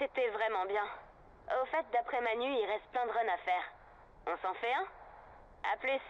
C'était vraiment bien. Au fait, d'après Manu, il reste plein de runs à faire. On s'en fait un? À plus.